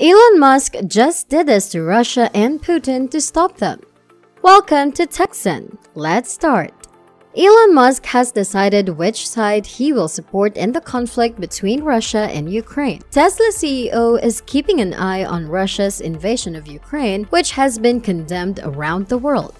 Elon Musk just did this to Russia and Putin to stop them. Welcome to TechZen. Let's start. Elon Musk has decided which side he will support in the conflict between Russia and Ukraine. Tesla CEO is keeping an eye on Russia's invasion of Ukraine, which has been condemned around the world.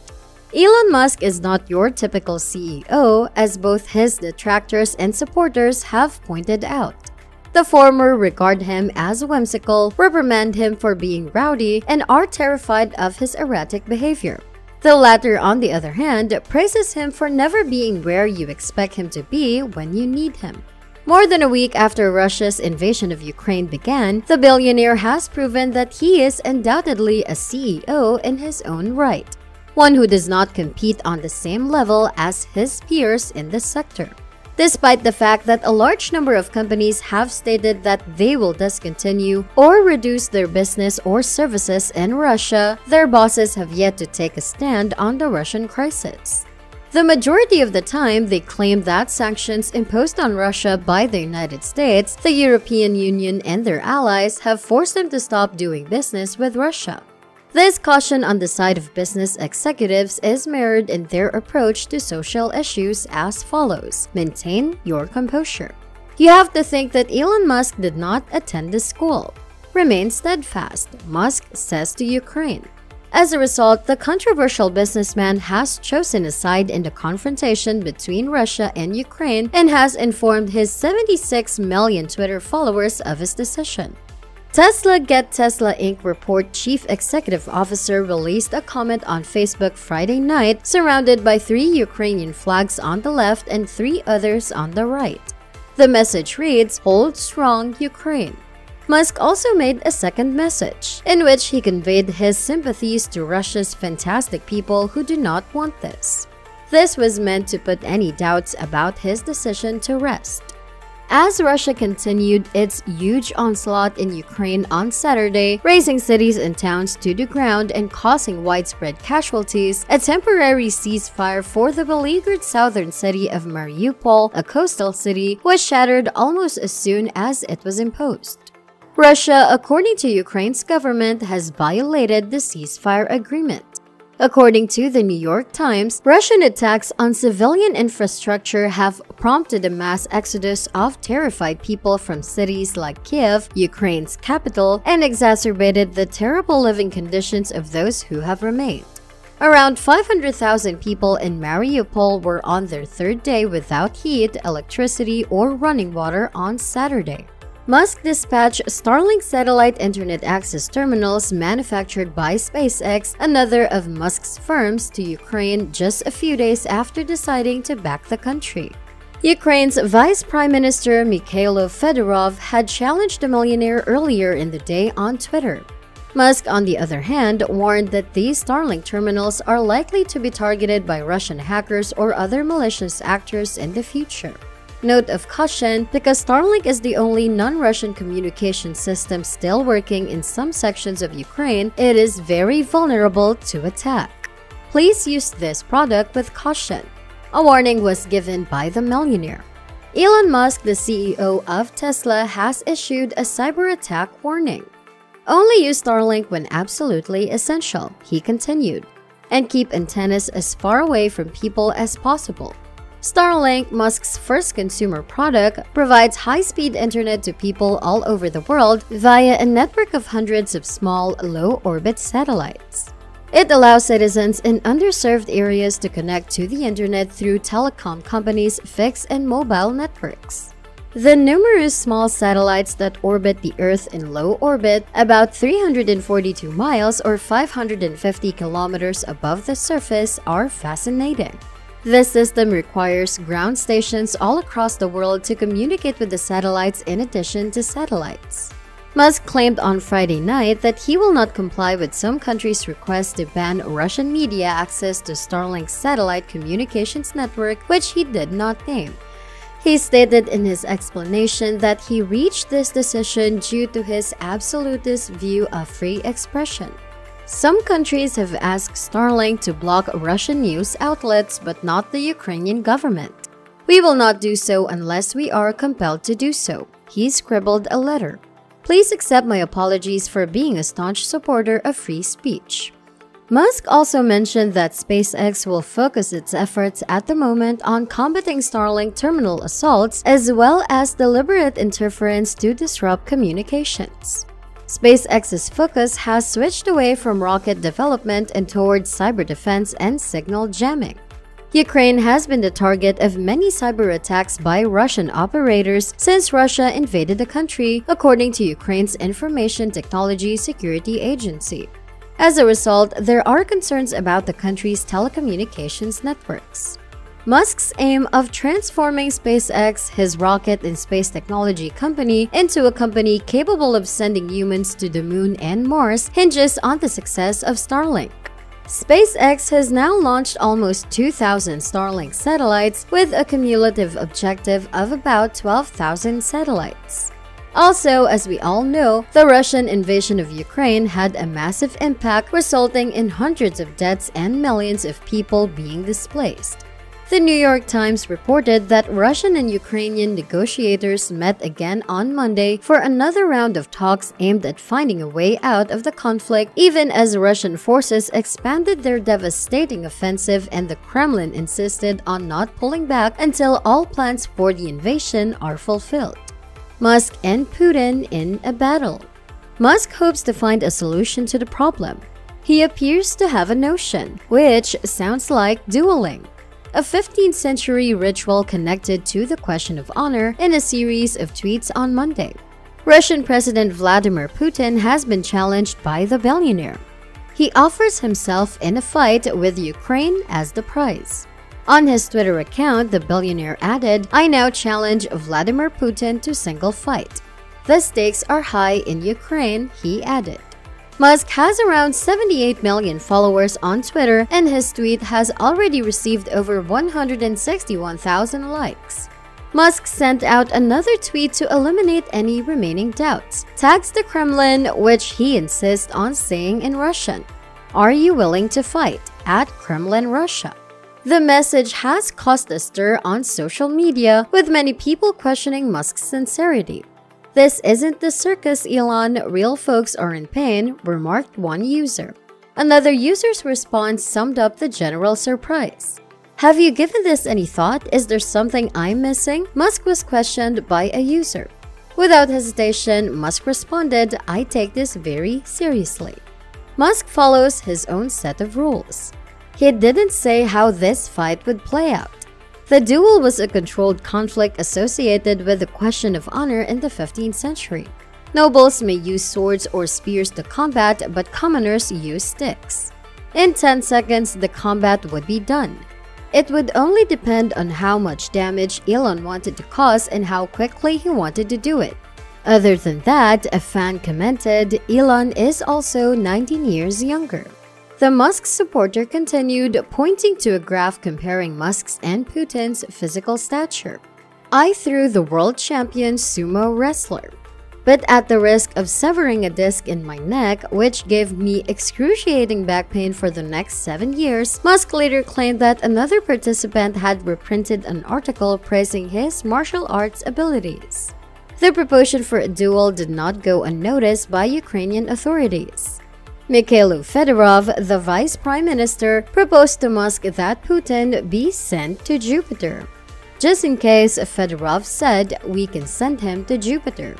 Elon Musk is not your typical CEO, as both his detractors and supporters have pointed out. The former regard him as whimsical, reprimand him for being rowdy, and are terrified of his erratic behavior. The latter, on the other hand, praises him for never being where you expect him to be when you need him. More than a week after Russia's invasion of Ukraine began, the billionaire has proven that he is undoubtedly a CEO in his own right, one who does not compete on the same level as his peers in the sector despite the fact that a large number of companies have stated that they will discontinue or reduce their business or services in Russia, their bosses have yet to take a stand on the Russian crisis. The majority of the time, they claim that sanctions imposed on Russia by the United States, the European Union, and their allies have forced them to stop doing business with Russia. This caution on the side of business executives is mirrored in their approach to social issues as follows. Maintain your composure. You have to think that Elon Musk did not attend the school. Remain steadfast, Musk says to Ukraine. As a result, the controversial businessman has chosen a side in the confrontation between Russia and Ukraine and has informed his 76 million Twitter followers of his decision. Tesla Get Tesla Inc. report chief executive officer released a comment on Facebook Friday night surrounded by three Ukrainian flags on the left and three others on the right. The message reads, Hold strong, Ukraine. Musk also made a second message, in which he conveyed his sympathies to Russia's fantastic people who do not want this. This was meant to put any doubts about his decision to rest. As Russia continued its huge onslaught in Ukraine on Saturday, razing cities and towns to the ground and causing widespread casualties, a temporary ceasefire for the beleaguered southern city of Mariupol, a coastal city, was shattered almost as soon as it was imposed. Russia, according to Ukraine's government, has violated the ceasefire agreement. According to the New York Times, Russian attacks on civilian infrastructure have prompted a mass exodus of terrified people from cities like Kiev, Ukraine's capital, and exacerbated the terrible living conditions of those who have remained. Around 500,000 people in Mariupol were on their third day without heat, electricity, or running water on Saturday. Musk dispatched Starlink satellite internet access terminals manufactured by SpaceX, another of Musk's firms, to Ukraine just a few days after deciding to back the country. Ukraine's Vice Prime Minister Mikhailo Fedorov had challenged the millionaire earlier in the day on Twitter. Musk, on the other hand, warned that these Starlink terminals are likely to be targeted by Russian hackers or other malicious actors in the future. Note of caution, because Starlink is the only non-Russian communication system still working in some sections of Ukraine, it is very vulnerable to attack. Please use this product with caution. A warning was given by the millionaire. Elon Musk, the CEO of Tesla, has issued a cyber attack warning. Only use Starlink when absolutely essential, he continued, and keep antennas as far away from people as possible. Starlink, Musk's first consumer product, provides high-speed internet to people all over the world via a network of hundreds of small, low-orbit satellites. It allows citizens in underserved areas to connect to the internet through telecom companies' fixed and mobile networks. The numerous small satellites that orbit the Earth in low orbit, about 342 miles or 550 kilometers above the surface, are fascinating. This system requires ground stations all across the world to communicate with the satellites in addition to satellites. Musk claimed on Friday night that he will not comply with some countries' request to ban Russian media access to Starlink's satellite communications network, which he did not name. He stated in his explanation that he reached this decision due to his absolutist view of free expression. Some countries have asked Starlink to block Russian news outlets but not the Ukrainian government. We will not do so unless we are compelled to do so, he scribbled a letter. Please accept my apologies for being a staunch supporter of free speech. Musk also mentioned that SpaceX will focus its efforts at the moment on combating Starlink terminal assaults as well as deliberate interference to disrupt communications. SpaceX's focus has switched away from rocket development and towards cyber defense and signal jamming. Ukraine has been the target of many cyber attacks by Russian operators since Russia invaded the country, according to Ukraine's Information Technology Security Agency. As a result, there are concerns about the country's telecommunications networks. Musk's aim of transforming SpaceX, his rocket and space technology company, into a company capable of sending humans to the moon and Mars hinges on the success of Starlink. SpaceX has now launched almost 2,000 Starlink satellites with a cumulative objective of about 12,000 satellites. Also, as we all know, the Russian invasion of Ukraine had a massive impact resulting in hundreds of deaths and millions of people being displaced. The New York Times reported that Russian and Ukrainian negotiators met again on Monday for another round of talks aimed at finding a way out of the conflict, even as Russian forces expanded their devastating offensive and the Kremlin insisted on not pulling back until all plans for the invasion are fulfilled. Musk and Putin in a battle. Musk hopes to find a solution to the problem. He appears to have a notion, which sounds like dueling, a 15th century ritual connected to the question of honor in a series of tweets on Monday. Russian President Vladimir Putin has been challenged by the billionaire. He offers himself in a fight with Ukraine as the prize. On his Twitter account, the billionaire added, I now challenge Vladimir Putin to single fight. The stakes are high in Ukraine, he added. Musk has around 78 million followers on Twitter and his tweet has already received over 161,000 likes. Musk sent out another tweet to eliminate any remaining doubts, tags the Kremlin, which he insists on saying in Russian. Are you willing to fight? At Kremlin Russia. The message has caused a stir on social media, with many people questioning Musk's sincerity. This isn't the circus, Elon. Real folks are in pain, remarked one user. Another user's response summed up the general surprise. Have you given this any thought? Is there something I'm missing? Musk was questioned by a user. Without hesitation, Musk responded, I take this very seriously. Musk follows his own set of rules. He didn't say how this fight would play out. The duel was a controlled conflict associated with the question of honor in the 15th century. Nobles may use swords or spears to combat, but commoners use sticks. In 10 seconds, the combat would be done. It would only depend on how much damage Elon wanted to cause and how quickly he wanted to do it. Other than that, a fan commented, Elon is also 19 years younger. The Musk supporter continued, pointing to a graph comparing Musk's and Putin's physical stature. I threw the world champion sumo wrestler. But at the risk of severing a disc in my neck, which gave me excruciating back pain for the next seven years, Musk later claimed that another participant had reprinted an article praising his martial arts abilities. The proposal for a duel did not go unnoticed by Ukrainian authorities. Mikhailo Fedorov, the vice prime minister, proposed to Musk that Putin be sent to Jupiter. Just in case, Fedorov said we can send him to Jupiter.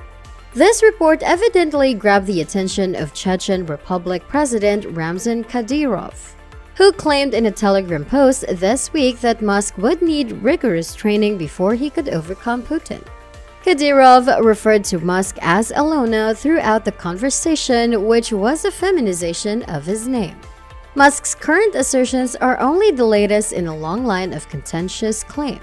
This report evidently grabbed the attention of Chechen Republic President Ramzan Kadyrov, who claimed in a Telegram post this week that Musk would need rigorous training before he could overcome Putin. Kadyrov referred to Musk as Alona throughout the conversation, which was a feminization of his name. Musk's current assertions are only the latest in a long line of contentious claims.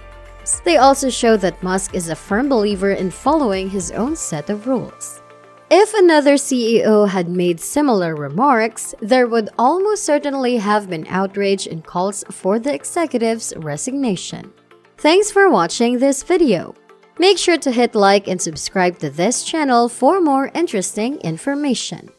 They also show that Musk is a firm believer in following his own set of rules. If another CEO had made similar remarks, there would almost certainly have been outrage and calls for the executive's resignation. Thanks for watching this video. Make sure to hit like and subscribe to this channel for more interesting information.